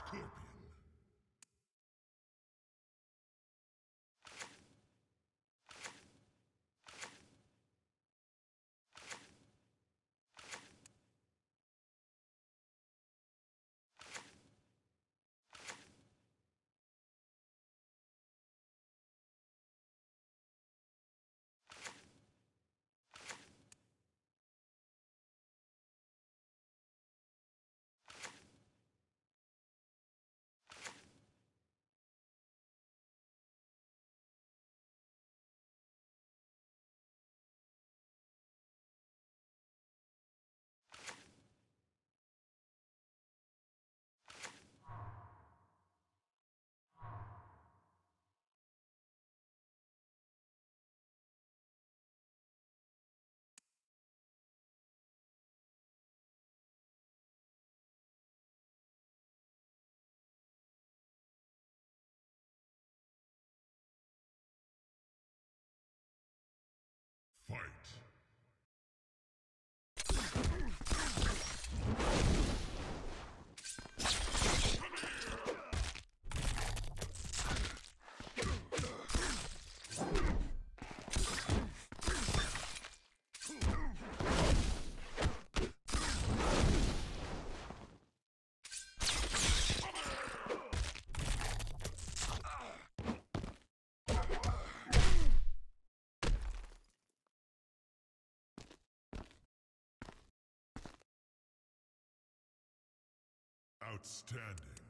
Scorpion. Outstanding.